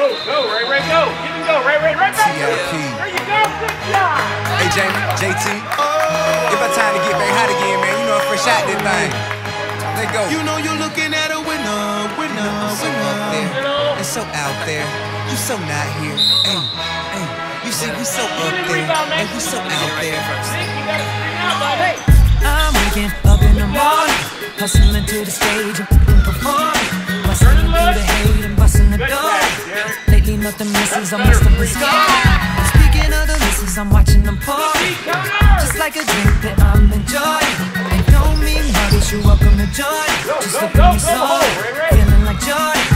Go, go, Ray Ray, go. Get him go, Ray Ray, right back. TIP. There you go. Good job. Hey, Jamie, JT. It's about time to get back hot again, man. You know I'm fresh out this thing. Let go. You know you're looking at a winner, winner, so up there winner. and so out there. You so not here. Hey, hey. You see, we so up there and we so out there. Nick, you gotta scream out, buddy. I'm waking up in the morning, hustling to the stage and performing. Bustling through the hate and busting the Good door. Derek. Lately, nothing misses, I must have been scared. Speaking of the misses, I'm watching them pour. Just like a drink that I'm enjoying. They don't mean much, you're welcome to join. Just look at me Ray. feeling like joy.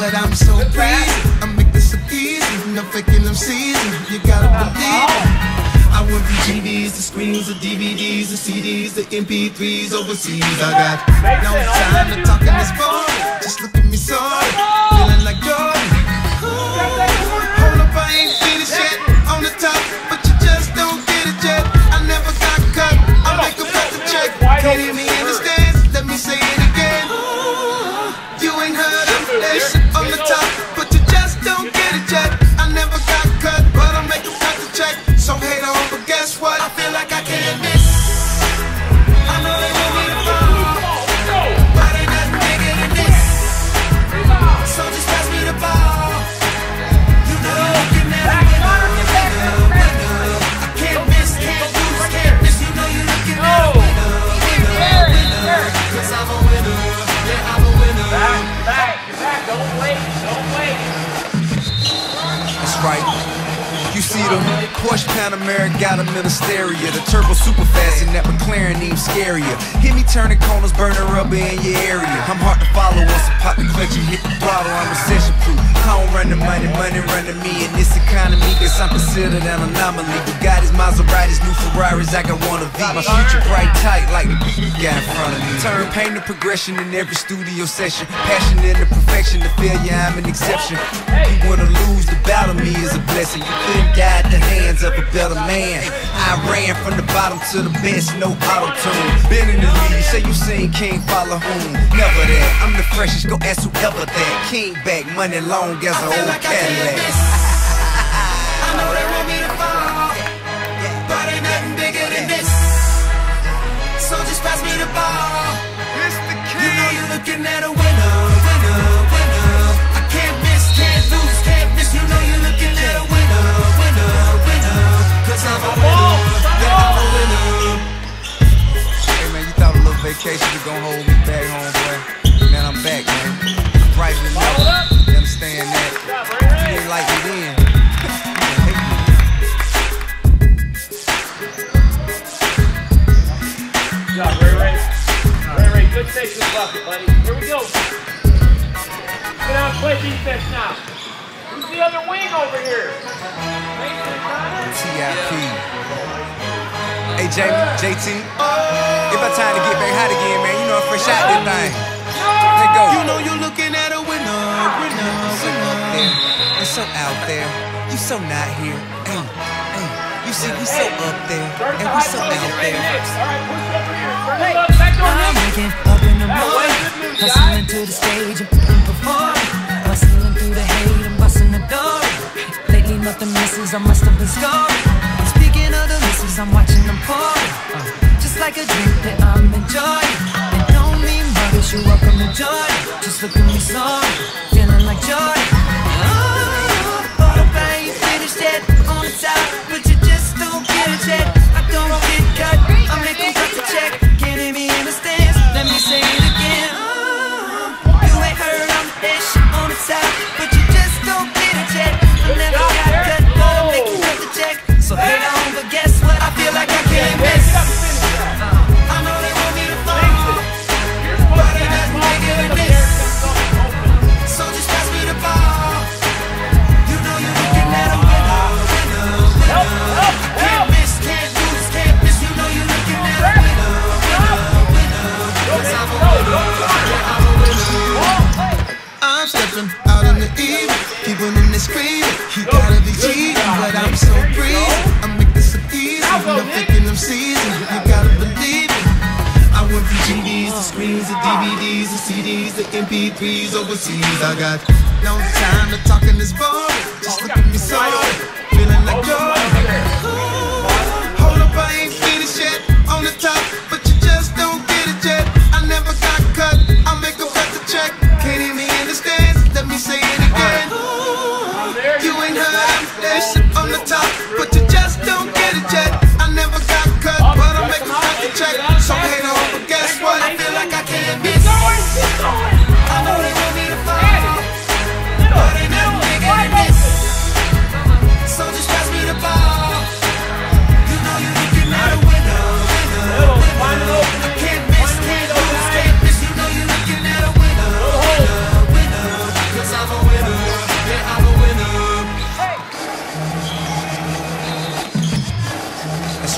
But I'm so breezy. I make this look easy. No faking them season. You gotta believe. I went from GDs to screens to DVDs to CDs to MP3s overseas. I got no time to talk in this phone. Just look at me sorry. Right. You see them Porsche Panamera got a stereo. The turbo super fast and that McLaren even scarier. Hit me turning corners, burning rubber in your area. I'm hard to follow once I pop the clutch and hit the throttle. Money, money run me. In this economy, guess I'm considered an anomaly. Bugattis, Maseratis, new Ferraris, I got one of these. My future bright tight like the got in front of me. Turn pain to progression in every studio session. Passion into perfection, the failure, I'm an exception. You wanna lose, the battle me is a blessing. You couldn't die at the hands of a better man. I ran from the bottom to the best, no auto tune. Been in the lead, say you seen King follow whom? Never that. I'm the freshest, go ask whoever that. King back, money long as an old like I can't Cadillac. miss. I know they want me to fall, but ain't nothing bigger than this. So just pass me the ball. You know you're looking at a play defense now. Who's the other wing over here? Mason TIP. Hey Jamie, JT. It's about time to get back hot again, man. You know I'm fresh out this thing. Let go. You know you're looking at a winner, winner, so up winner. there and so out there. You so not here. Hey, hey. You see, we so up there and the we high so post, out there. Nick. All right, push over here. Turn it up. Back door, I'm Nick. waking up in the That was morning, good hustling to the stage and performing, Nothing misses, I must have been scoring. Speaking of the misses, I'm watching them pour. Just like a drink that I'm enjoying. It don't mean much, you're welcome to join. Just look at me sorry, feeling like joy. down in the street. He gotta be cheating, but I'm so free. I make this so easy. No thinking I'm seasoned. You gotta believe it. I went from GDs to screens to DVDs to CDs to MP3s overseas. I got no time to talk in this book.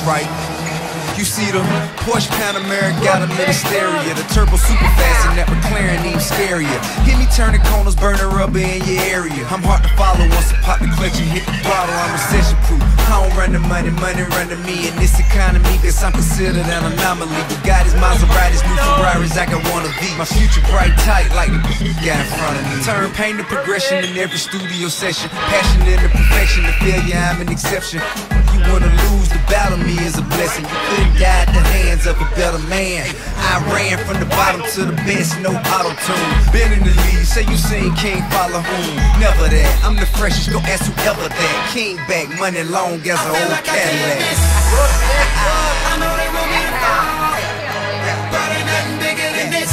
Right. You see them Porsche Panamera got a in hysteria. The turbo super fast and that McLaren even scarier. Hit me turning corners, burning rubber in your area. I'm hard to follow once I pop the clutch and hit the Don't money, money run to me. In this economy, guess I'm considered an anomaly. Bugattis, Maseratis, new Ferraris, I got one of these. My future bright tight like the in front of me. Turn pain to progression in every studio session. Passion into perfection. The failure, I'm an exception. You wanna lose, the battle me is a blessing. You couldn't die at the hands of a better man. I ran from the bottom to the best, no auto tune. Been in the lead, say you seen King follow whom? Never that. I'm the freshest, go ask whoever that. King back, money long as an feel like I can't miss. I know they want me to fall, but ain't nothing bigger than this.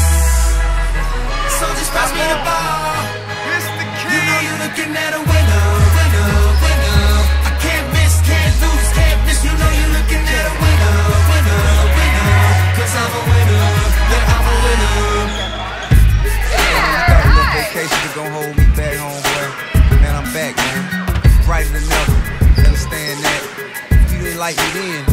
So just pass me the ball. You know you're looking at a winner, like it in.